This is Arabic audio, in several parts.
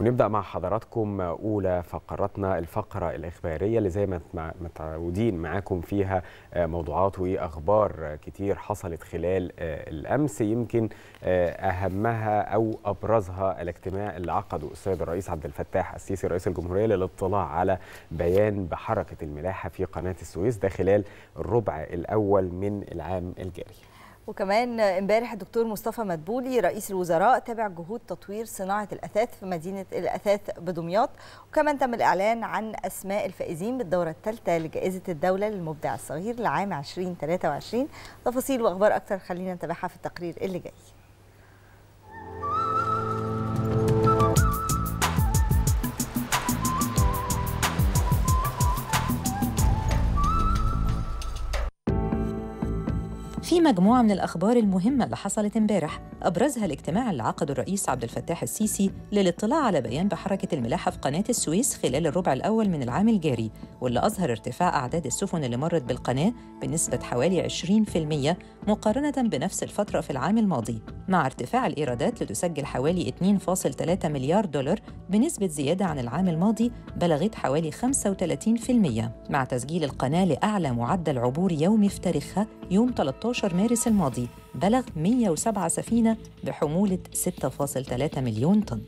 ونبدأ مع حضراتكم أولى فقراتنا الفقرة الإخبارية اللي زي ما متعودين معاكم فيها آه، موضوعات وأخبار كتير حصلت خلال آه، الأمس. يمكن آه، أهمها أو أبرزها الاجتماع اللي عقده السيد الرئيس عبد الفتاح السيسي رئيس الجمهورية للاطلاع على بيان بحركة الملاحة في قناة السويس ده خلال الربع الأول من العام الجاري. وكمان امبارح الدكتور مصطفى مدبولي رئيس الوزراء تابع جهود تطوير صناعة الأثاث في مدينة الأثاث بدمياط. وكمان تم الإعلان عن أسماء الفائزين بالدورة الثالثة لجائزة الدولة للمبدع الصغير لعام 2023 تفاصيل وأخبار أكتر خلينا نتابعها في التقرير اللي جاي. في مجموعة من الأخبار المهمة اللي حصلت امبارح. أبرزها الاجتماع اللي عقده الرئيس عبد الفتاح السيسي للاطلاع على بيان بحركة الملاحة في قناة السويس خلال الربع الأول من العام الجاري واللي أظهر ارتفاع أعداد السفن اللي مرت بالقناة بنسبة حوالي 20% مقارنة بنفس الفترة في العام الماضي. مع ارتفاع الإيرادات لتسجل حوالي 2.3 مليار دولار بنسبة زيادة عن العام الماضي بلغت حوالي 35% مع تسجيل القناة لأعلى معدل عبور يومي في تاريخها يوم 13 مارس الماضي بلغ 107 سفينة بحمولة 6.3 مليون طن.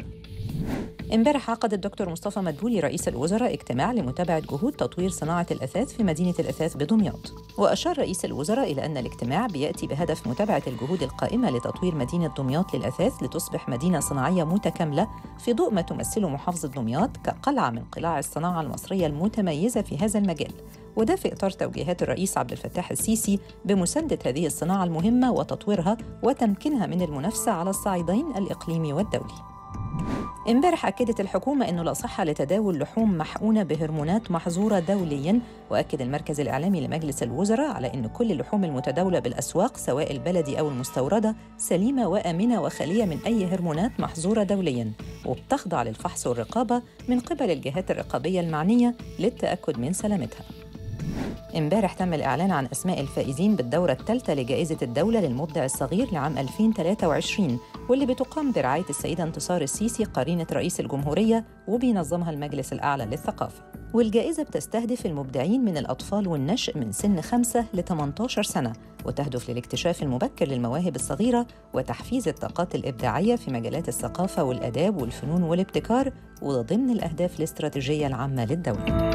امبارح عقد الدكتور مصطفى مدبولي رئيس الوزراء اجتماع لمتابعة جهود تطوير صناعة الأثاث في مدينة الأثاث بدمياط وأشار رئيس الوزراء إلى أن الاجتماع بيأتي بهدف متابعة الجهود القائمة لتطوير مدينة دمياط للأثاث لتصبح مدينة صناعية متكاملة في ضوء ما تمثله محافظة دمياط كقلعة من قلاع الصناعة المصرية المتميزة في هذا المجال. وده في إطار توجيهات الرئيس عبد الفتاح السيسي بمساندة هذه الصناعة المهمة وتطويرها وتمكينها من المنافسة على الصعيدين الإقليمي والدولي. امبارح أكدت الحكومة أنه لا صحة لتداول لحوم محقونة بهرمونات محظورة دولياً وأكد المركز الإعلامي لمجلس الوزراء على أن كل اللحوم المتداولة بالأسواق سواء البلدي أو المستوردة سليمة وآمنة وخالية من أي هرمونات محظورة دولياً وبتخضع للفحص والرقابة من قبل الجهات الرقابية المعنية للتأكد من سلامتها. امبارح تم الإعلان عن أسماء الفائزين بالدورة الثالثة لجائزة الدولة للمبدع الصغير لعام 2023 واللي بتقام برعاية السيدة انتصار السيسي قرينة رئيس الجمهورية وبينظمها المجلس الأعلى للثقافة. والجائزة بتستهدف المبدعين من الأطفال والنشء من سن 5 ل 18 سنة وتهدف للاكتشاف المبكر للمواهب الصغيرة وتحفيز الطاقات الإبداعية في مجالات الثقافة والآداب والفنون والابتكار وضمن الأهداف الاستراتيجية العامة للدولة.